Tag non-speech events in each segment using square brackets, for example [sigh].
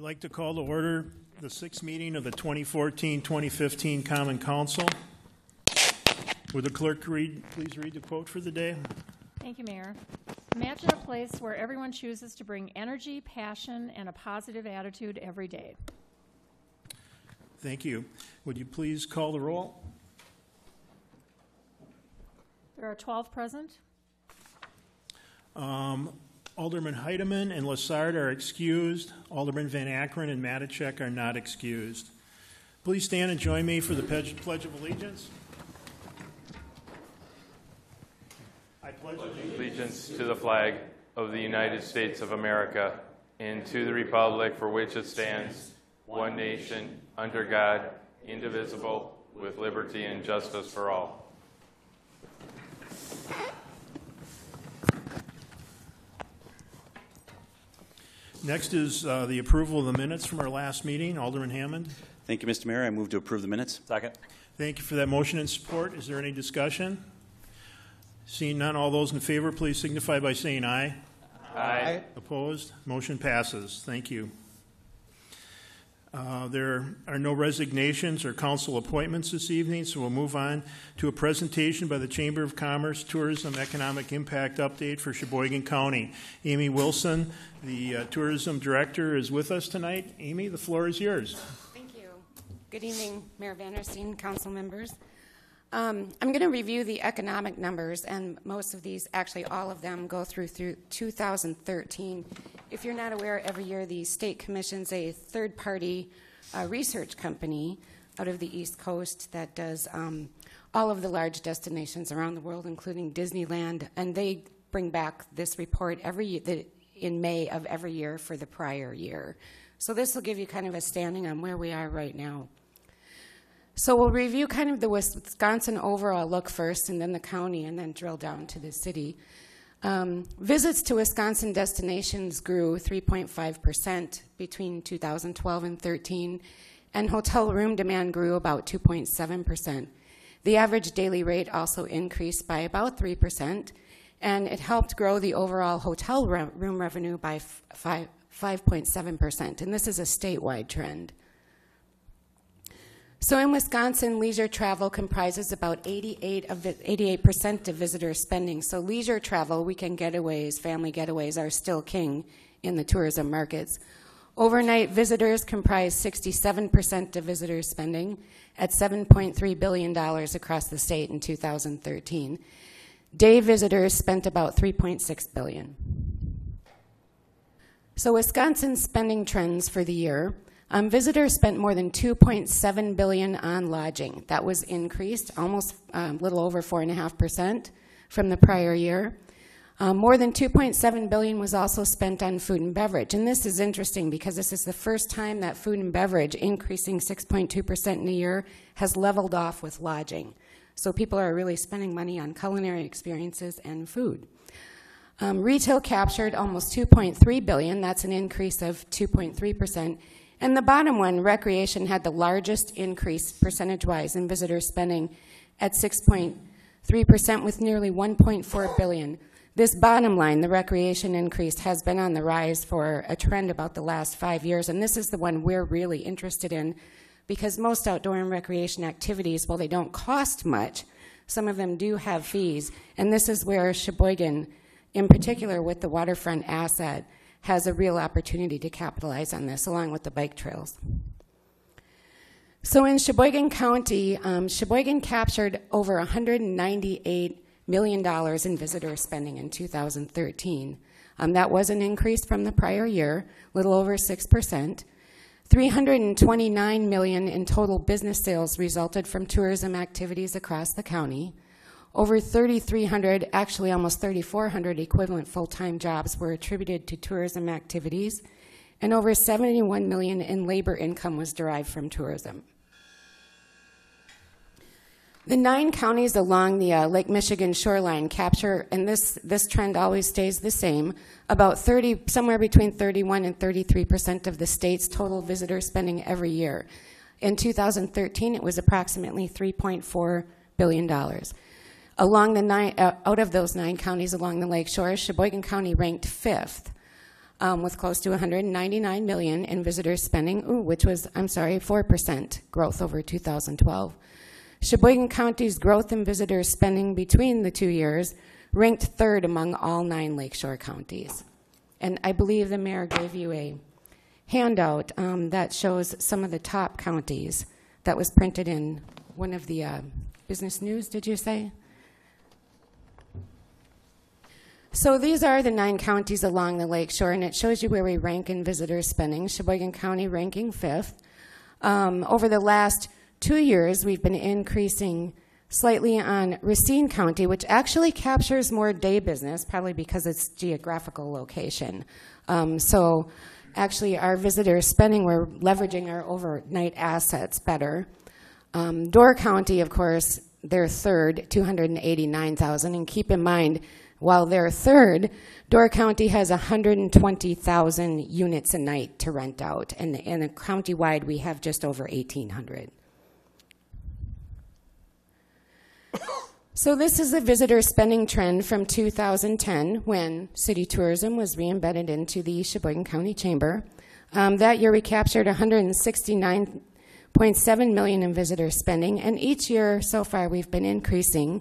I'd like to call to order the sixth meeting of the 2014-2015 Common Council. Would the clerk read, please read the quote for the day? Thank you, Mayor. Imagine a place where everyone chooses to bring energy, passion, and a positive attitude every day. Thank you. Would you please call the roll? There are 12 present. Um, Alderman Heidemann and Lassard are excused. Alderman Van Akkeren and Matacek are not excused. Please stand and join me for the pledge of Allegiance. I pledge allegiance to the flag of the United States of America and to the republic for which it stands, one nation, under God, indivisible, with liberty and justice for all. Next is uh, the approval of the minutes from our last meeting. Alderman Hammond. Thank you, Mr. Mayor. I move to approve the minutes. Second. Thank you for that motion and support. Is there any discussion? Seeing none, all those in favor, please signify by saying aye. Aye. Opposed? Motion passes. Thank you. Uh, There are no resignations or council appointments this evening, so we'll move on to a presentation by the Chamber of Commerce Tourism Economic Impact Update for Sheboygan County. Amy Wilson, the uh, Tourism Director, is with us tonight. Amy, the floor is yours. Thank you. Good evening, Mayor Vandersteen, council members. Um, I'm going to review the economic numbers, and most of these, actually all of them, go through through 2013. If you're not aware, every year the state commissions a third-party uh, research company out of the East Coast that does um, all of the large destinations around the world, including Disneyland, and they bring back this report every year, the, in May of every year for the prior year. So this will give you kind of a standing on where we are right now. So we'll review kind of the Wisconsin overall look first, and then the county, and then drill down to the city. Um, visits to Wisconsin destinations grew 3.5% between 2012 and 13, and hotel room demand grew about 2.7%. The average daily rate also increased by about 3%, and it helped grow the overall hotel re- room revenue by f- 5.7%, and this is a statewide trend. So in Wisconsin, leisure travel comprises about 88 of 88% of visitor spending. So leisure travel, weekend getaways, family getaways are still king in the tourism markets. Overnight visitors comprise 67% of visitors spending at $7.3 billion across the state in 2013. Day visitors spent about 3.6 billion. So Wisconsin's spending trends for the year. Um, visitors spent more than 2.7 billion on lodging. That was increased almost a little over four and a half percent from the prior year. Um, more than 2.7 billion was also spent on food and beverage, and this is interesting because this is the first time that food and beverage, increasing 6.2 percent in a year, has leveled off with lodging. So people are really spending money on culinary experiences and food. Um, retail captured almost 2.3 billion. That's an increase of 2.3 percent. And the bottom one, recreation, had the largest increase percentage-wise in visitor spending at 6.3 percent, with nearly 1.4 billion. This bottom line, the recreation increase, has been on the rise for a trend about the last five years, and this is the one we're really interested in because most outdoor and recreation activities, while they don't cost much, some of them do have fees, and this is where Sheboygan, in particular with the waterfront asset, has a real opportunity to capitalize on this, along with the bike trails. So in Sheboygan County, um, Sheboygan captured over $198 million in visitor spending in 2013. Um, that was an increase from the prior year, little over 6%. 329 million in total business sales resulted from tourism activities across the county. Over 3,300, actually almost 3,400 equivalent full-time jobs were attributed to tourism activities, and over 71 million in labor income was derived from tourism. The nine counties along the uh, Lake Michigan shoreline capture, and this, this trend always stays the same, about 30, somewhere between 31 and 33 percent of the state's total visitor spending every year. In 2013, it was approximately 3.4 billion dollars. Along the nine, uh, out of those nine counties along the lake shore, Sheboygan County ranked fifth. um, with close to 199 million in visitor spending, ooh, which was, I'm sorry, 4% growth over 2012. Sheboygan County's growth in visitor spending between the two years ranked third among all nine lakeshore counties. And I believe the mayor gave you a handout um, that shows some of the top counties that was printed in one of the uh, business news, did you say? So these are the nine counties along the lake shore, and it shows you where we rank in visitor spending. Sheboygan County ranking fifth. Um, over the last two years, we've been increasing slightly on Racine County, which actually captures more day business, probably because it's geographical location. Um, so actually, our visitor spending, we're leveraging our overnight assets better. Um, Door County, of course, they're third, 289,000. And keep in mind, while they're third, Door County has 120,000 units a night to rent out. And, and county-wide, we have just over 1,800. So this is a visitor spending trend from 2010 when city tourism was re-embedded into the Sheboygan County Chamber. Um, that year we captured 169.7 million in visitor spending, and each year so far we've been increasing.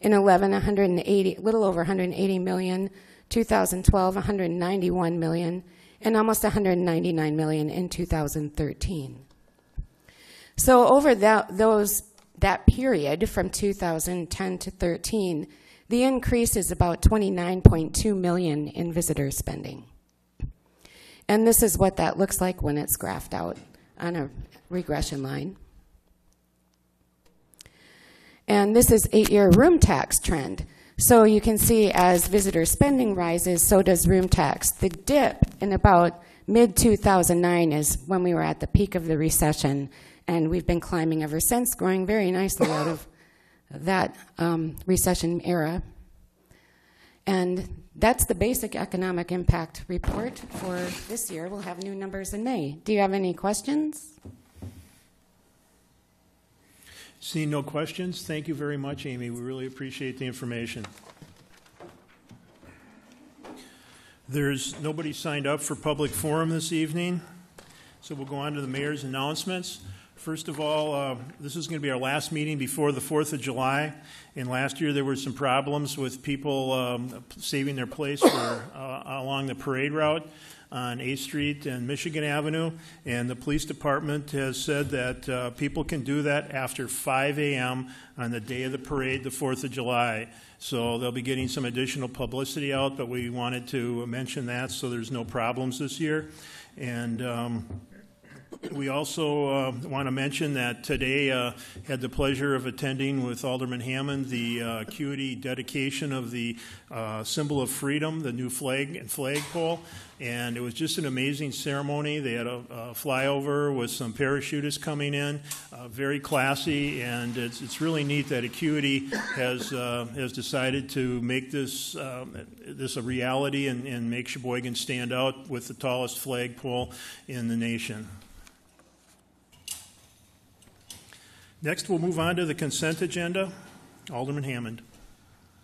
In 11, 180, a little over 180 million. 2012, 191 million, and almost 199 million in 2013. So over that, those that period from 2010 to 13, the increase is about 29.2 million in visitor spending. And this is what that looks like when it's graphed out on a regression line. And this is eight-year room tax trend. So you can see as visitor spending rises, so does room tax. The dip in about mid 2009 is when we were at the peak of the recession, and we've been climbing ever since, growing very nicely out of that um, recession era. And that's the basic economic impact report for this year. We'll have new numbers in May. Do you have any questions? Seeing no questions, thank you very much, Amy. We really appreciate the information. There's nobody signed up for public forum this evening, so we'll go on to the mayor's announcements. First of all, uh, this is going to be our last meeting before the 4th of July. And last year there were some problems with people um, saving their place for, uh, along the parade route on 8th Street and Michigan Avenue. And the police department has said that uh, people can do that after 5 a.m. on the day of the parade, the 4th of July. So they'll be getting some additional publicity out, but we wanted to mention that so there's no problems this year. And um, we also uh, want to mention that today uh, had the pleasure of attending with Alderman Hammond the uh, Acuity dedication of the uh, symbol of freedom, the new flag and flagpole, and it was just an amazing ceremony. They had a, a flyover with some parachutists coming in, uh, very classy, and it's, it's really neat that Acuity has uh, has decided to make this this a reality and, and make Sheboygan stand out with the tallest flagpole in the nation. Next, we'll move on to the consent agenda. Alderman Hammond.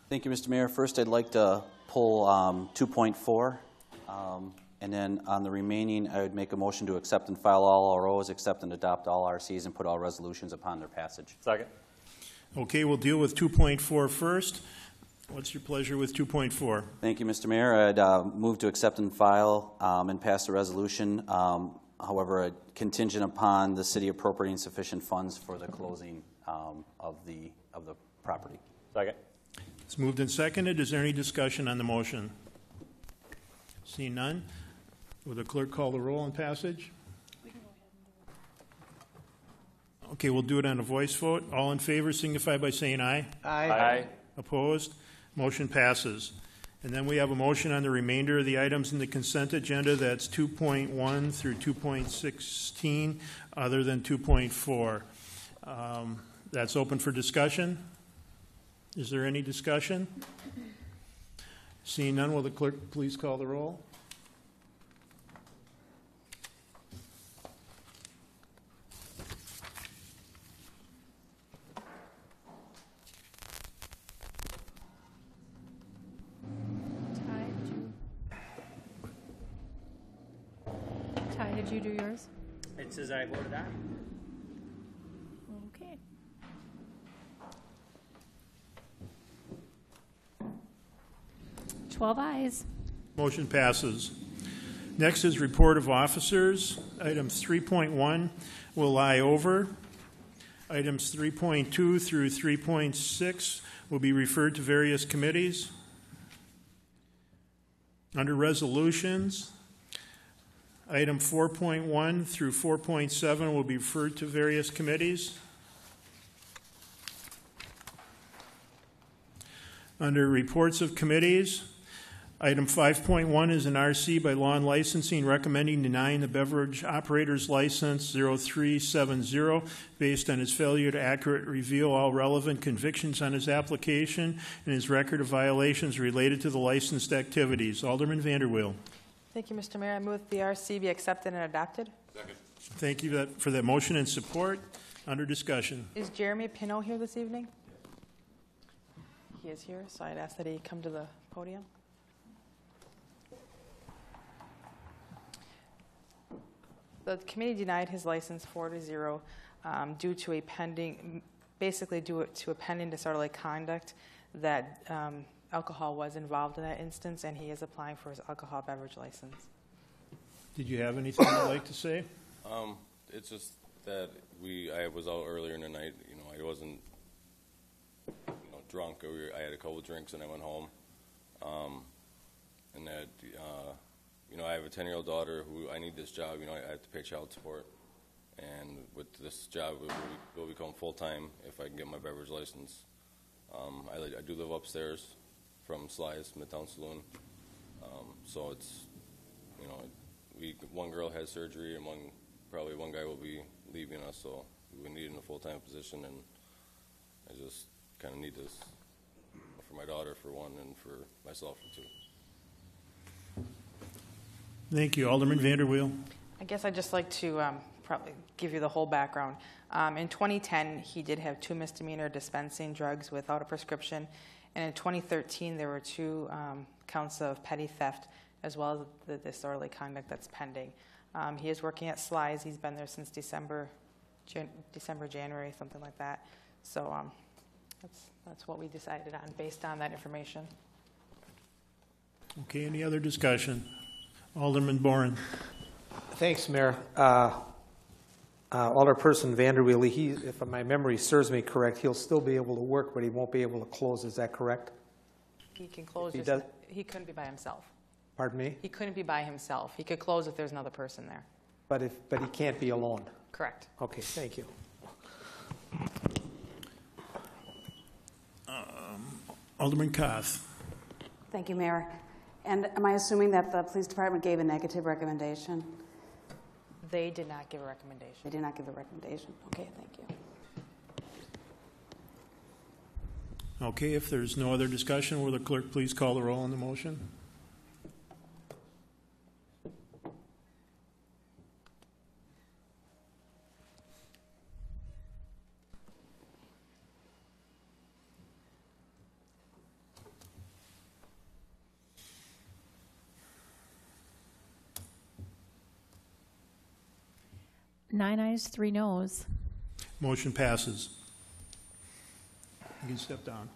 Thank you, Mr. Mayor. First, I'd like to pull um, 2.4, um, and then on the remaining, I would make a motion to accept and file all ROs, accept and adopt all RCs, and put all resolutions upon their passage. Second. Okay, we'll deal with 2.4 first. What's your pleasure with 2.4? Thank you, Mr. Mayor. I'd uh, move to accept and file um, and pass the resolution. Um, however, contingent upon the city appropriating sufficient funds for the closing um, of the of the property. Second. It's moved and seconded. Is there any discussion on the motion? Seeing none, will the clerk call the roll on passage? Okay, we'll do it on a voice vote. All in favor signify by saying aye. aye. Aye. Opposed? Motion passes. And then we have a motion on the remainder of the items in the consent agenda. That's 2.1 through 2.16, other than 2.4. Um, That's open for discussion. Is there any discussion? Seeing none, will the clerk please call the roll? 12 ayes. Motion passes. Next is report of officers. Item 3.1 will lie over. Items 3.2 through 3.6 will be referred to various committees. Under resolutions, item 4.1 through 4.7 will be referred to various committees. Under reports of committees, Item 5.1 is an RC by Law and Licensing recommending denying the beverage operator's license 0370 based on his failure to accurately reveal all relevant convictions on his application and his record of violations related to the licensed activities. Alderman Vanderweel. Thank you, Mr. Mayor. I move the RC be accepted and adopted. Second. Thank you for that motion and support. Under discussion. Is Jeremy Pino here this evening? He is here, so I'd ask that he come to the podium. The committee denied his license four to zero um, due to a pending, basically due to a pending disorderly conduct that um, alcohol was involved in that instance, and he is applying for his alcohol beverage license. Did you have anything you'd like to say? Um, it's just that we, I was out earlier in the night, you know, I wasn't, you know, drunk, or I had a couple drinks and I went home. Um, and that, uh, you know, I have a ten-year-old daughter who, I need this job, you know, I have to pay child support. And with this job, it will, become full-time if I can get my beverage license. Um, I, I do live upstairs from Sly's Midtown Saloon. Um, so it's, you know, we one girl had surgery and one probably one guy will be leaving us so we need in a full-time position and i just kind of need this for my daughter for one and for myself two Thank you. Alderman Vanderweel. I guess I'd just like to um, probably give you the whole background. Um, in 2010, he did have two misdemeanor dispensing drugs without a prescription, and in 2013, there were two um, counts of petty theft as well as the disorderly conduct that's pending. Um, he is working at Sly's. He's been there since December, Jan- December, January, something like that. So um, that's that's what we decided on based on that information. Okay, any other discussion? Alderman Boren. Thanks, Mayor. Uh, uh, Alderperson Vanderweel, he, if my memory serves me correct, he'll still be able to work, but he won't be able to close. Is that correct? He can close. He just- does- he couldn't be by himself. Pardon me? He couldn't be by himself. He could close if there's another person there. But if, but he can't be alone. Correct. Okay, thank you. Alderman Koth. Thank you, Mayor. And am I assuming that the police department gave a negative recommendation? They did not give a recommendation. They did not give a recommendation. Okay, thank you. Okay, if there's no other discussion, will the clerk please call the roll on the motion? Nine ayes, three noes. Motion passes. You can step down.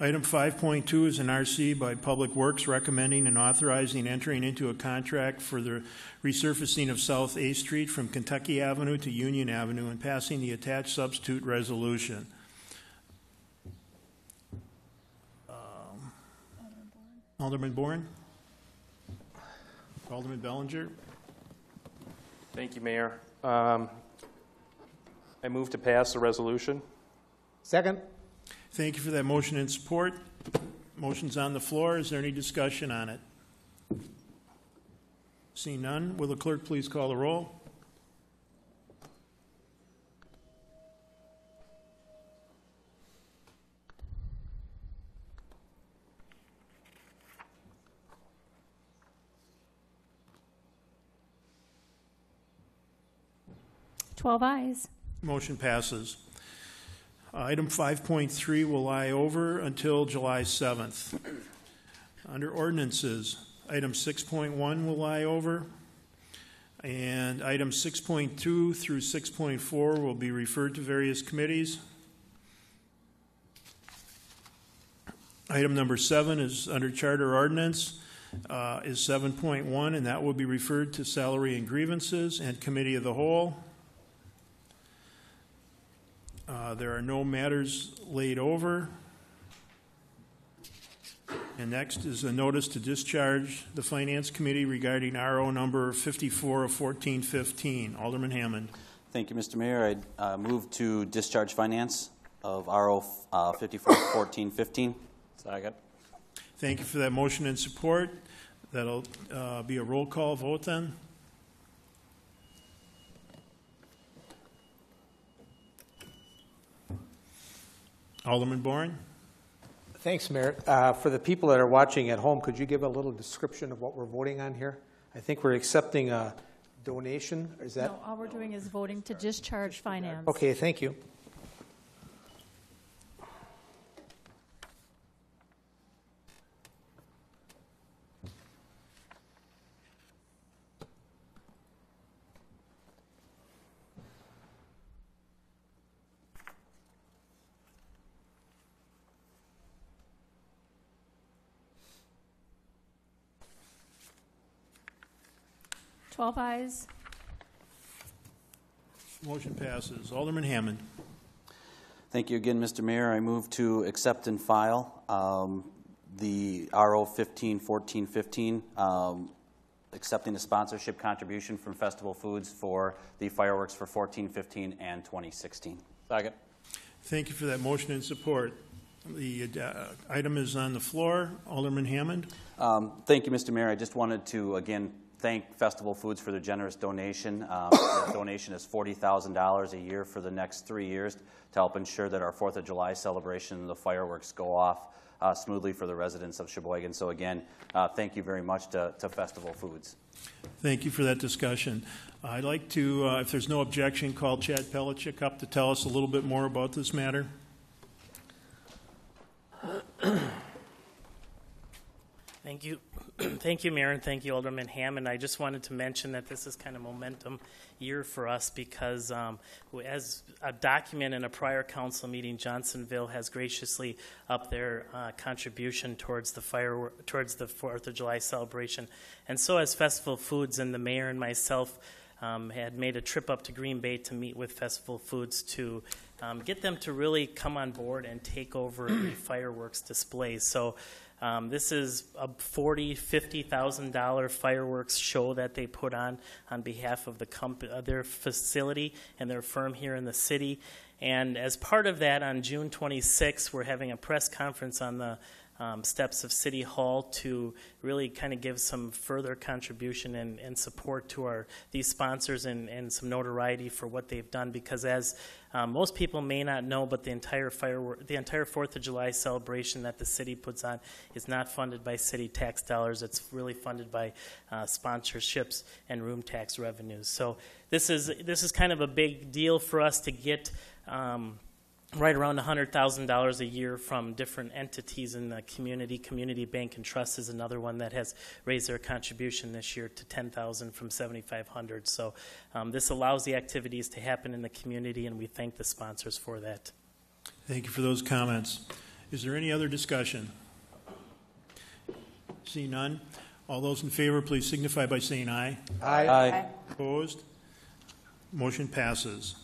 Item 5.2 is an RC by Public Works recommending and authorizing entering into a contract for the resurfacing of South A Street from Kentucky Avenue to Union Avenue and passing the attached substitute resolution. Um, Alderman Bourne? Alderman Bellinger? Thank you, Mayor. Um, I move to pass the resolution. Second? Thank you for that motion and support. Motion's on the floor. Is there any discussion on it? Seeing none, will the clerk please call the roll? Twelve ayes. Motion passes. Uh, Item 5.3 will lie over until July 7th. Under ordinances, Item 6.1 will lie over. And item 6.2 through 6.4 will be referred to various committees. Item number seven is under Charter Ordinance, uh, is 7.1, and that will be referred to Salary and Grievances and Committee of the Whole. Uh, There are no matters laid over. And next is a notice to discharge the Finance Committee regarding RO number 54 of 1415. Alderman Hammond. Thank you, Mr. Mayor. I uh, move to discharge finance of RO uh, 541415. Second. Thank you for that motion and support. That'll uh, be a roll call vote then. Alderman Bourne? Thanks, Mayor. Uh, For the people that are watching at home, could you give a little description of what we're voting on here? I think we're accepting a donation, is that? No, all we're doing is voting to discharge finance. Okay, thank you. Twelve ayes. Motion passes. Alderman Hammond. Thank you again, Mr. Mayor. I move to accept and file um, the RO 151415, um, accepting a sponsorship contribution from Festival Foods for the fireworks for 1415 and 2016. Second. Thank you for that motion and support. The uh, item is on the floor. Alderman Hammond. Um, Thank you, Mr. Mayor. I just wanted to, again, thank Festival Foods for their generous donation. Um, [coughs] The donation is $40,000 a year for the next three years to help ensure that our Fourth of July celebration and the fireworks go off uh, smoothly for the residents of Sheboygan. So again, uh, thank you very much to to Festival Foods. Thank you for that discussion. I'd like to, uh, if there's no objection, call Chad Pelishek up to tell us a little bit more about this matter. [coughs] Thank you. [clears throat] thank you, Mayor, and thank you, Alderman Hammond. I just wanted to mention that this is kind of momentum year for us because, um, as a document in a prior council meeting, Johnsonville has graciously upped their uh, contribution towards the fire towards the Fourth of July celebration, and so has Festival Foods and the mayor and myself. Um, had made a trip up to Green Bay to meet with Festival Foods to um, get them to really come on board and take over the [clears throat] fireworks displays. So um, this is a forty, fifty thousand dollar fireworks show that they put on on behalf of the comp- uh, their facility and their firm here in the city. And as part of that, on June 26th, we're having a press conference on the um, steps of City Hall to really kind of give some further contribution and, and support to our these sponsors and, and some notoriety for what they've done. Because as um, most people may not know, but the entire firework, the entire Fourth of July celebration that the city puts on is not funded by city tax dollars. It's really funded by uh, sponsorships and room tax revenues. So this is this is kind of a big deal for us to get. Um, right around $100,000 a year from different entities in the community. Community Bank and Trust is another one that has raised their contribution this year to 10,000 from 7,500. So um, this allows the activities to happen in the community, and we thank the sponsors for that. Thank you for those comments. Is there any other discussion? See none. All those in favor, please signify by saying aye. Aye. Opposed? Motion passes.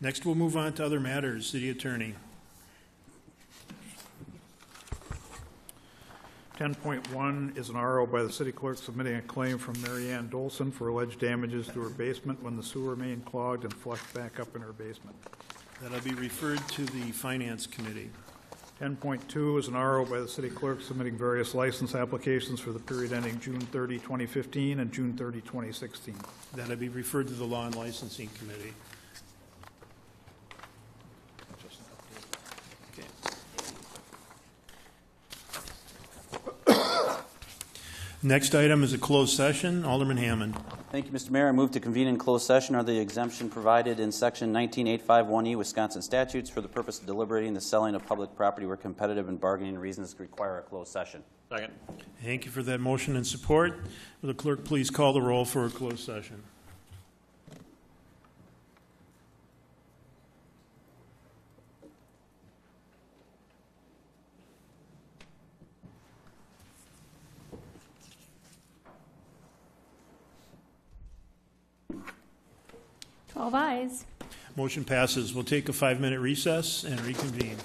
Next, we'll move on to other matters. City Attorney. 10.1 is an RO by the city clerk submitting a claim from Mary Ann Dolson for alleged damages to her basement when the sewer main clogged and flushed back up in her basement. That'll be referred to the Finance Committee. 10.2 is an RO by the city clerk submitting various license applications for the period ending June 30, 2015 and June 30, 2016. That'll be referred to the Law and Licensing Committee. Next item is a closed session. Alderman Hammond. Thank you, Mr. Mayor. I move to convene in closed session under the exemption provided in Section 19851E Wisconsin statutes for the purpose of deliberating the selling of public property where competitive and bargaining reasons require a closed session. Second. Thank you for that motion and support. Will the clerk please call the roll for a closed session? Twelve ayes. Motion passes. We'll take a five-minute recess and reconvene.